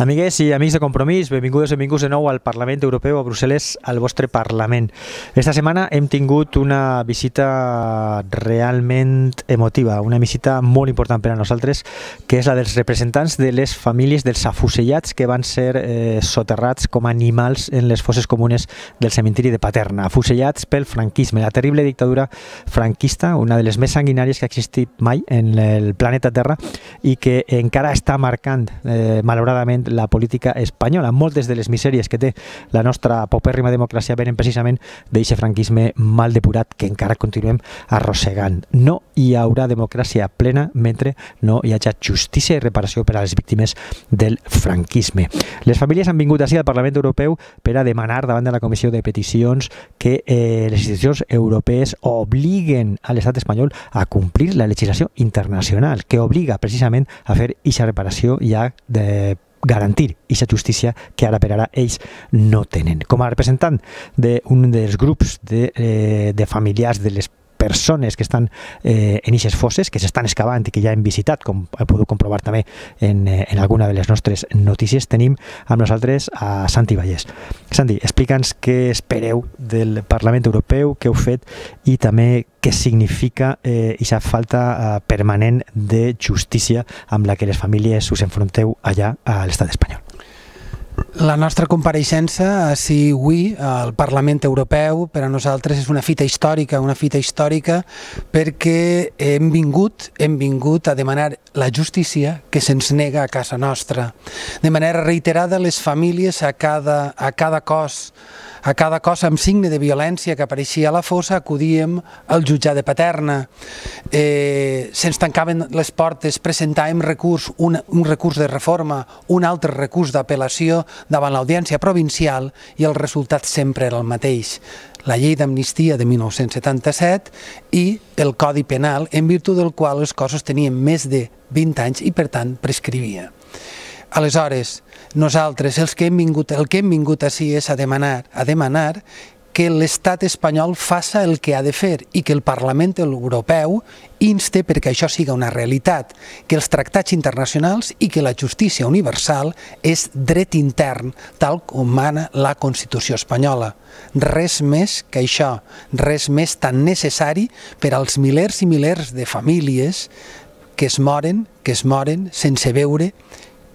Amigues i amics de Compromís, benvingudes i benvinguts de nou al Parlament Europeu a Brussel·les, al vostre Parlament. Esta setmana hem tingut una visita realment emotiva, una visita molt important per a nosaltres, que és la dels representants de les famílies dels afusellats que van ser eh, soterrats com animals en les fosses comunes del cementiri de Paterna, afusellats pel franquisme, la terrible dictadura franquista, una de les més sanguinàries que ha existit mai en el planeta Terra i que encara està marcant, eh, malauradament, la política espanyola. Moltes de les misèries que té la nostra popèrrima democràcia venen precisament d'aquest franquisme mal depurat que encara continuem arrossegant. No hi haurà democràcia plena mentre no hi hagi justícia i reparació per a les víctimes del franquisme. Les famílies han vingut així al Parlament Europeu per a demanar davant de la Comissió de Peticions que eh, les institucions europees obliguen a l'estat espanyol a complir la legislació internacional que obliga precisament a fer aquesta reparació ja de garantir aquesta justícia que ara per ara ells no tenen. Com a representant d'un dels grups de, eh, de familiars de les persones que estan eh, en aquestes fosses, que s'estan excavant i que ja hem visitat, com he pogut comprovar també en, eh, en alguna de les nostres notícies, tenim amb nosaltres a Santi Vallès. Santi, explica'ns què espereu del Parlament Europeu, què heu fet i també què significa eh, falta eh, permanent de justícia amb la que les famílies us enfronteu allà a l'estat espanyol. La nostra compareixença així avui al Parlament Europeu per a nosaltres és una fita històrica, una fita històrica perquè hem vingut, hem vingut a demanar la justícia que se'ns nega a casa nostra. De manera reiterada, les famílies a cada, a cada cos a cada cosa amb signe de violència que apareixia a la fossa acudíem al jutjat de Paterna. Eh, Se'ns tancaven les portes, presentàvem recurs, un, un recurs de reforma, un altre recurs d'apel·lació davant l'audiència provincial i el resultat sempre era el mateix la llei d'amnistia de 1977 i el Codi Penal, en virtut del qual les coses tenien més de 20 anys i, per tant, prescrivia. Aleshores, nosaltres els que hem vingut, el que hem vingut així és a demanar, a demanar que l'estat espanyol faça el que ha de fer i que el Parlament Europeu inste perquè això siga una realitat, que els tractats internacionals i que la justícia universal és dret intern, tal com mana la Constitució espanyola. Res més que això, res més tan necessari per als milers i milers de famílies que es moren, que es moren sense veure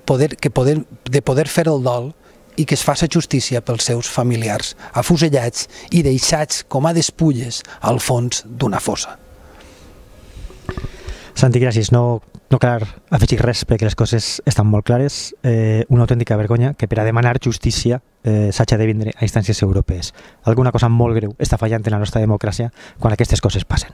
poder, que poder, de poder fer el dol i que es faça justícia pels seus familiars afusellats i deixats com a despulles al fons d'una fossa. Santi, gràcies. No, no cal afegir res perquè les coses estan molt clares. Eh, una autèntica vergonya que per a demanar justícia eh, s'hagi de vindre a instàncies europees. Alguna cosa molt greu està fallant en la nostra democràcia quan aquestes coses passen.